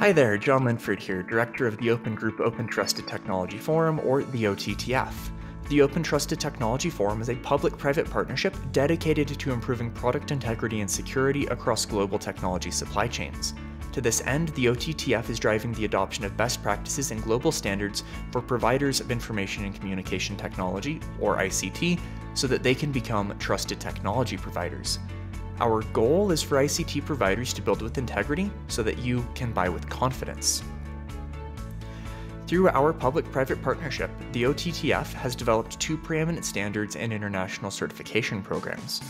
Hi there, John Linford here, Director of the Open Group Open Trusted Technology Forum, or the OTTF. The Open Trusted Technology Forum is a public private partnership dedicated to improving product integrity and security across global technology supply chains. To this end, the OTTF is driving the adoption of best practices and global standards for providers of information and communication technology, or ICT, so that they can become trusted technology providers. Our goal is for ICT providers to build with integrity so that you can buy with confidence. Through our public private partnership, the OTTF has developed two preeminent standards and international certification programs.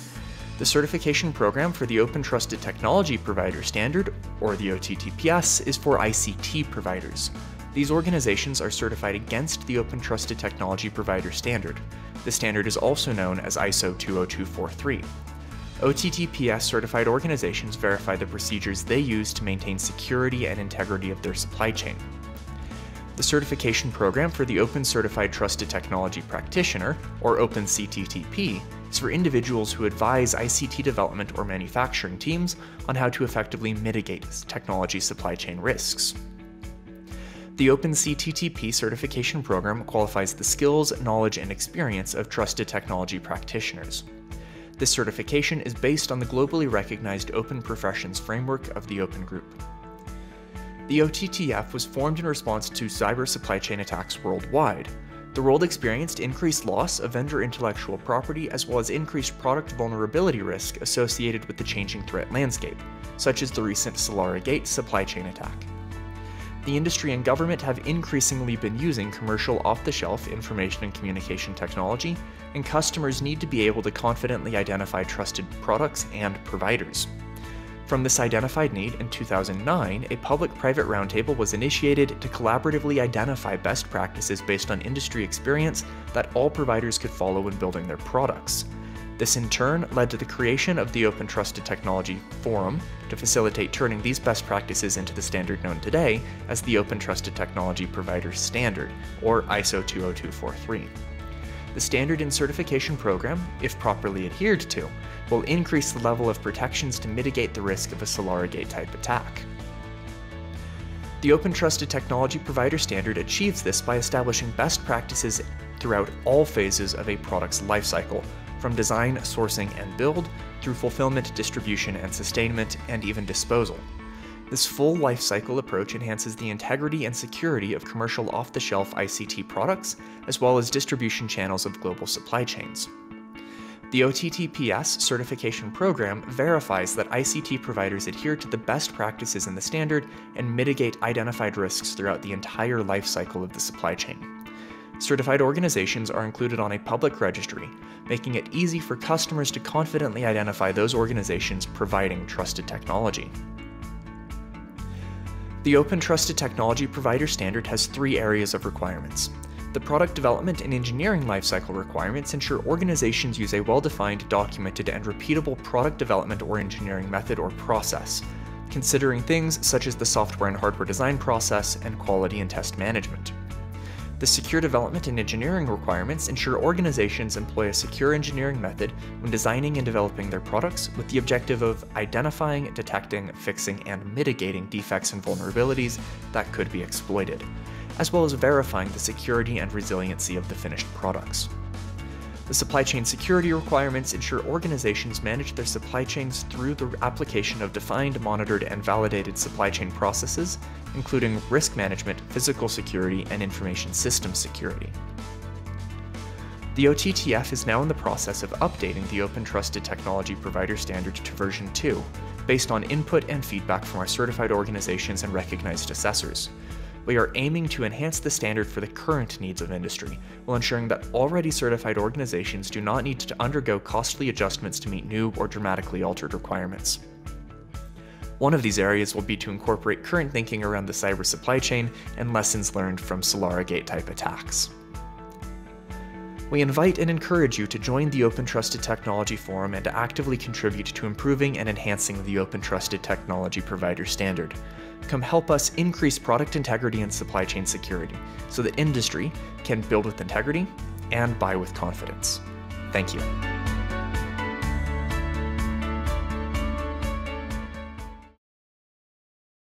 The certification program for the Open Trusted Technology Provider Standard, or the OTTPS, is for ICT providers. These organizations are certified against the Open Trusted Technology Provider Standard. The standard is also known as ISO 20243. OTTPS certified organizations verify the procedures they use to maintain security and integrity of their supply chain. The certification program for the Open Certified Trusted Technology Practitioner, or OpenCTTP, is for individuals who advise ICT development or manufacturing teams on how to effectively mitigate technology supply chain risks. The OpenCTTP certification program qualifies the skills, knowledge, and experience of trusted technology practitioners. This certification is based on the globally recognized Open Professions framework of the Open Group. The OTTF was formed in response to cyber supply chain attacks worldwide. The world experienced increased loss of vendor intellectual property as well as increased product vulnerability risk associated with the changing threat landscape, such as the recent Solorigate supply chain attack the industry and government have increasingly been using commercial off-the-shelf information and communication technology, and customers need to be able to confidently identify trusted products and providers. From this identified need, in 2009, a public-private roundtable was initiated to collaboratively identify best practices based on industry experience that all providers could follow when building their products. This in turn led to the creation of the Open Trusted Technology Forum to facilitate turning these best practices into the standard known today as the Open Trusted Technology Provider Standard, or ISO 20243. The standard and certification program, if properly adhered to, will increase the level of protections to mitigate the risk of a Solorigate type attack. The Open Trusted Technology Provider Standard achieves this by establishing best practices throughout all phases of a product's lifecycle, from design, sourcing, and build, through fulfillment, distribution, and sustainment, and even disposal. This full life cycle approach enhances the integrity and security of commercial off-the-shelf ICT products, as well as distribution channels of global supply chains. The OTTPS certification program verifies that ICT providers adhere to the best practices in the standard and mitigate identified risks throughout the entire life cycle of the supply chain. Certified organizations are included on a public registry, making it easy for customers to confidently identify those organizations providing trusted technology. The Open Trusted Technology Provider Standard has three areas of requirements. The product development and engineering lifecycle requirements ensure organizations use a well-defined, documented, and repeatable product development or engineering method or process, considering things such as the software and hardware design process and quality and test management. The secure development and engineering requirements ensure organizations employ a secure engineering method when designing and developing their products with the objective of identifying, detecting, fixing, and mitigating defects and vulnerabilities that could be exploited, as well as verifying the security and resiliency of the finished products. The supply chain security requirements ensure organizations manage their supply chains through the application of defined, monitored, and validated supply chain processes, including risk management, physical security, and information system security. The OTTF is now in the process of updating the Open Trusted Technology Provider Standard to version 2, based on input and feedback from our certified organizations and recognized assessors we are aiming to enhance the standard for the current needs of industry, while ensuring that already certified organizations do not need to undergo costly adjustments to meet new or dramatically altered requirements. One of these areas will be to incorporate current thinking around the cyber supply chain and lessons learned from Solorigate type attacks. We invite and encourage you to join the Open Trusted Technology Forum and to actively contribute to improving and enhancing the Open Trusted Technology Provider Standard. Come help us increase product integrity and supply chain security so that industry can build with integrity and buy with confidence. Thank you.